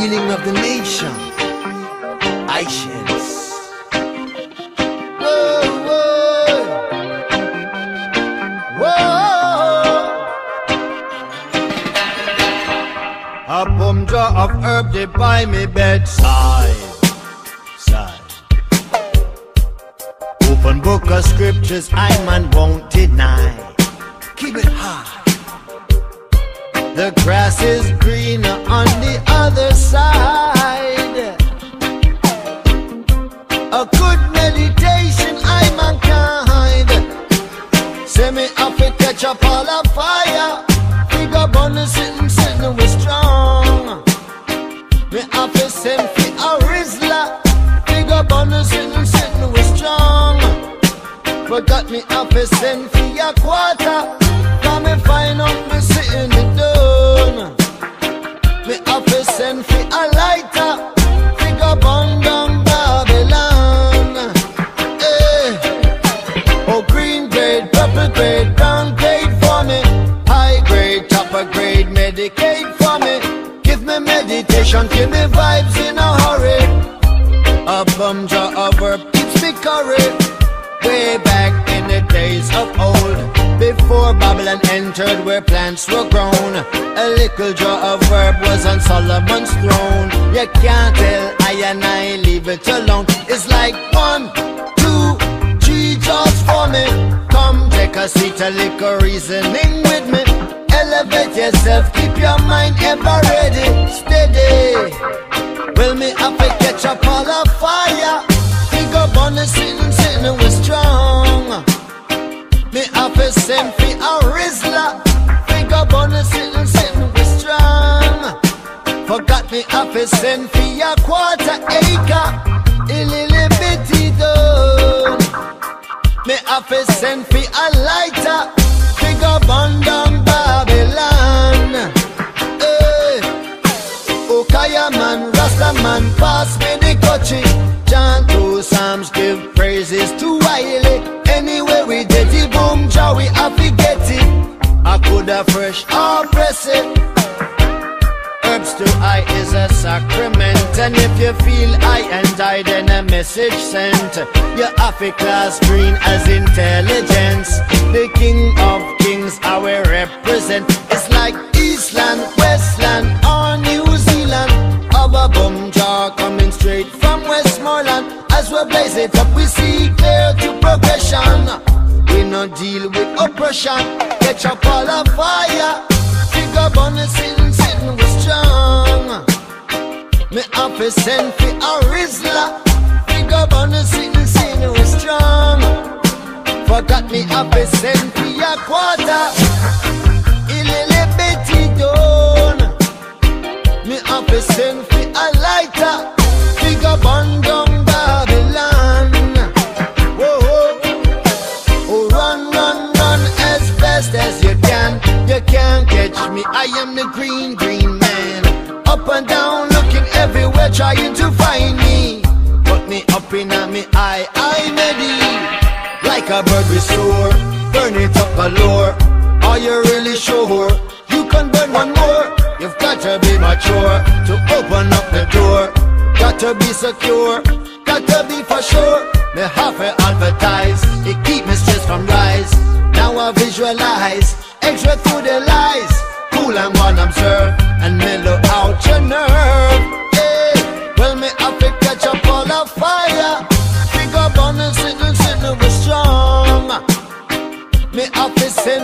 healing of the nation. Haitians. Whoa, whoa. Whoa. A bum jar of herb they by me bedside. Side. Open book of scriptures I man won't deny. Keep it high. The grass is greener other side. A good meditation, I mankind. Say me up to catch up all of fire. Figure bunny sitting, sitting we strong. Me up to send fi a Rizla. Figure bunny sitting, sitting we strong. Forgot me up to send fi a quarter. Come me find out me sitting Give me meditation, give me vibes in a hurry. A bum of keeps me. Way back in the days of old, before Babylon entered where plants were grown. A little jar of herb was on Solomon's throne. You can't tell I and I leave it alone. It's like one, two, three jars for me. Come take a seat, a little reasoning with me. Elevate yourself, keep your mind ever ready, steady. Will me have to catch up all the fire? Pick up on the sitting, sitting we strong. Me have to send fi a Rizla. Pick up on the sitting. Forgot me have to send fi a quarter acre. A little bitty done. Me have to send fi a lighter. Pick up on down Babylon. Eh. Okaya man, Rasta man, pass me the coaching. Chant two psalms, give praises to Wiley. Anyway, we did the boom, jaw, we to get it. I could have fresh or press it. To I is a sacrament, and if you feel I and I, then a message sent. Your Afri class green as intelligence. The king of kings, I will represent. It's like Eastland, Westland, or New Zealand. Our bum jar coming straight from Westmoreland. As we blaze it up, we see clear to progression. We no deal with oppression. Catch up all fire. To send fi a Rizla. Figure bunny sitting, sitting we strong. Forgot me have to send fi a quarter. Ilele betty done. Me have to send fi a lighter. Figure bun down Babylon. Whoa, whoa. Oh, run, run, run as fast as you can. You can't catch me. I am the green, green man. Up and down, everywhere, trying to find me. Put me up in a me eye, I ready. Like a bird we soar, burn it up galore. Are you really sure? You can burn one more. You've got to be mature to open up the door. Got to be secure, got to be for sure. Me have to advertise, it keep me stress from rise. Now I visualize, extra through the lies.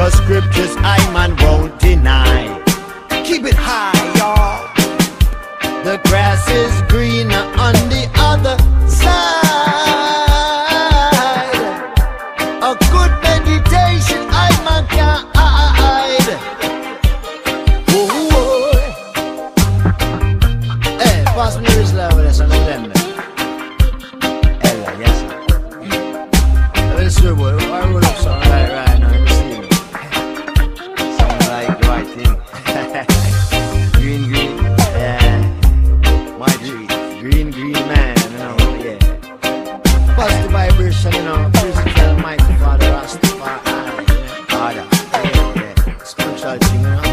Of scriptures I man won't deny. Keep it high, y'all. The grass is greener on the other side. A good meditation I man can't hide. Mara. Yeah, you know.